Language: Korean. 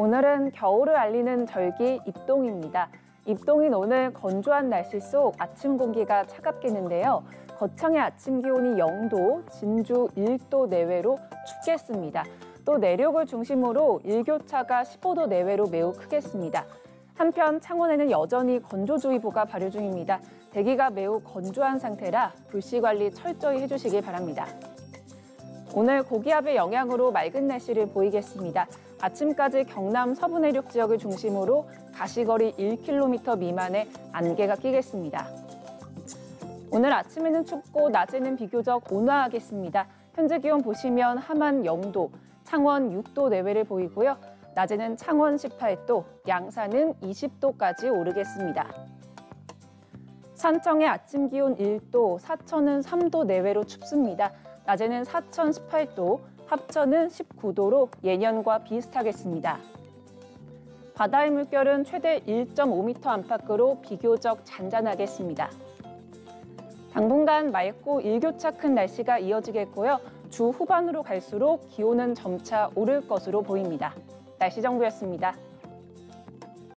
오늘은 겨울을 알리는 절기 입동입니다. 입동인 오늘 건조한 날씨 속 아침 공기가 차갑겠는데요. 거창의 아침 기온이 0도, 진주 1도 내외로 춥겠습니다. 또 내륙을 중심으로 일교차가 15도 내외로 매우 크겠습니다. 한편 창원에는 여전히 건조주의보가 발효 중입니다. 대기가 매우 건조한 상태라 불씨 관리 철저히 해주시길 바랍니다. 오늘 고기압의 영향으로 맑은 날씨를 보이겠습니다. 아침까지 경남 서부 내륙 지역을 중심으로 가시거리 1km 미만의 안개가 끼겠습니다. 오늘 아침에는 춥고 낮에는 비교적 온화하겠습니다. 현재 기온 보시면 함안 0도, 창원 6도 내외를 보이고요. 낮에는 창원 18도, 양산은 20도까지 오르겠습니다. 산청의 아침 기온 1도, 사천은 3도 내외로 춥습니다. 낮에는 사천 18도, 합천은 19도로 예년과 비슷하겠습니다. 바다의 물결은 최대 1.5m 안팎으로 비교적 잔잔하겠습니다. 당분간 맑고 일교차 큰 날씨가 이어지겠고요. 주 후반으로 갈수록 기온은 점차 오를 것으로 보입니다. 날씨 정보였습니다.